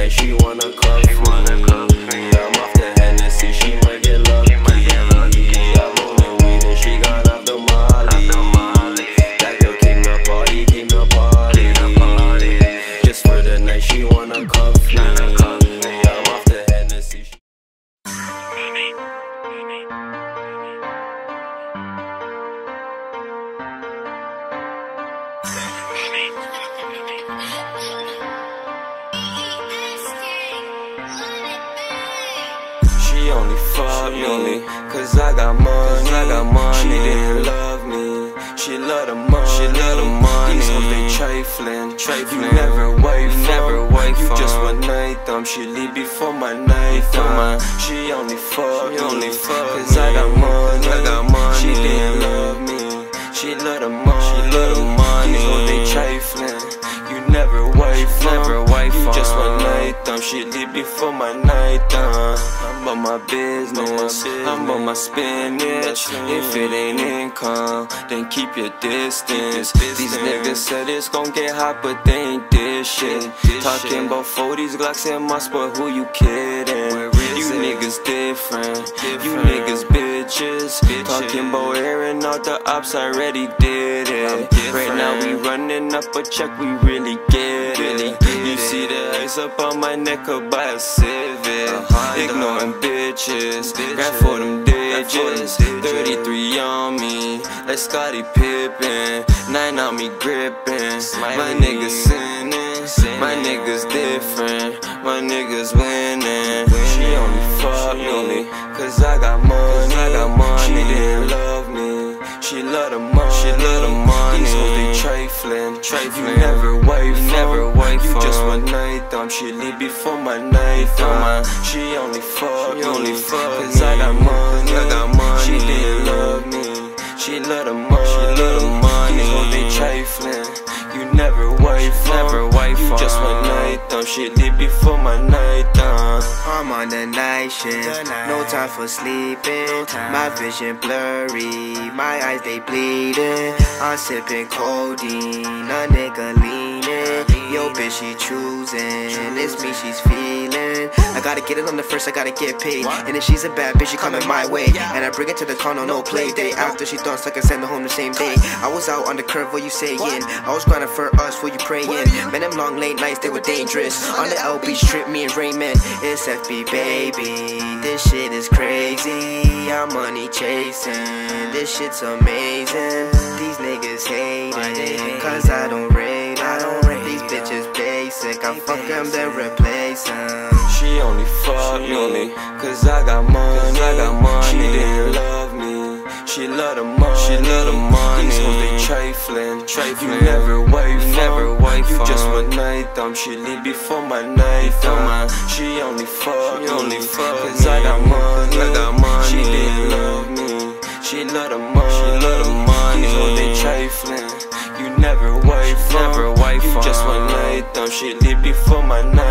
night, she wanna cuff me. I'm off the Hennessy, She only fuck me, cause I got money. I got money. She didn't love me. She love the money. She love the money. These hoes they trifling, trifling. You never wait for. Never wait you just one night them. She leave before my night them. She only fuck. She only fuck She leave before my night them. I'm on my business. I'm on my spinach. If it ain't income, then keep your distance. These niggas said it's gon' get hot, but they ain't this shit. Talking about 40s, Glocks and my but who you kidding? You niggas different. You niggas bitches. Talking about airing out the ops, I already did it. Right now we running up a check, we really get it. You see the ice up on my neck, could buy a Civic. Ignoring bitches, grab for them digits. 33 on me, like Scottie Pippen. Nine on me gripping. My niggas sinning, my niggas different. My niggas winning. Cause I got money. I got money. She didn't love me. She love the money. She love the money. These hoes they trifling, trifling. You never wait for. Never wait you just one night them. She leave before my night them. She only fuck. She only fuck. Cause I got money. I got money. She didn't love them. She leave before my night them. I'm on the night shift, no time for sleeping. My vision blurry, my eyes they bleeding. I'm sipping codeine, a nigga leaning. Bitch, she choosing. It's me she's feeling. I gotta get it on the first, I gotta get paid. And if she's a bad bitch, she coming my way. And I bring it to the condo, no play day. After she done, I can send her home the same day. I was out on the curve, what you saying? I was grinding for us, what you praying? Man, them long late nights, they were dangerous. On the LB strip, me and Raymond. It's FB, baby. This shit is crazy. I'm money chasing. This shit's amazing. These niggas hating. Cause I don't them, then replace 'em. She only fuck me, cause I got money. I got money. She didn't love me. She love the money. She love the money. These hoes they trifling, trifling. You never wait for. Never wait. You just one night them. She leave before my night them. She only fuck. She only fuck cause I got money. I got money. She didn't love me. She love the money. She love the money. These hoes they trifling. Before my night.